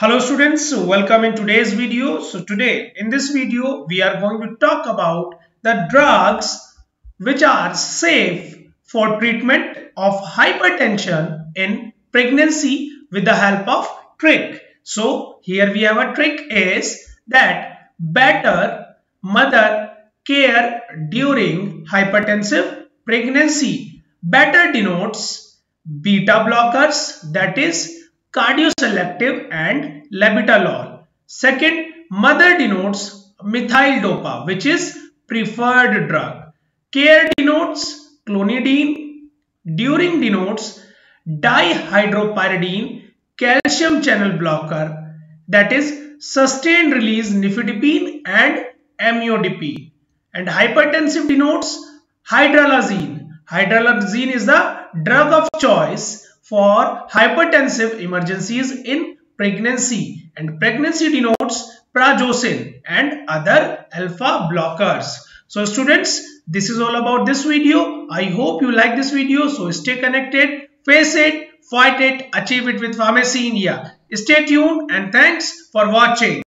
Hello students, welcome in today's video. So today in this video we are going to talk about the drugs which are safe for treatment of hypertension in pregnancy with the help of trick. So here we have a trick is that better mother care during hypertensive pregnancy. Better denotes beta blockers that is cardioselective and labetalol. Second, mother denotes methyl dopa which is preferred drug. Care denotes clonidine. During denotes dihydropyridine calcium channel blocker that is sustained release nifedipine and amlodipine. And hypertensive denotes hydralazine. Hydralazine is the drug of choice for hypertensive emergencies in pregnancy and pregnancy denotes prazosin and other alpha blockers. So students, this is all about this video. I hope you like this video. So stay connected, face it, fight it, achieve it with Pharmacy India. Stay tuned and thanks for watching.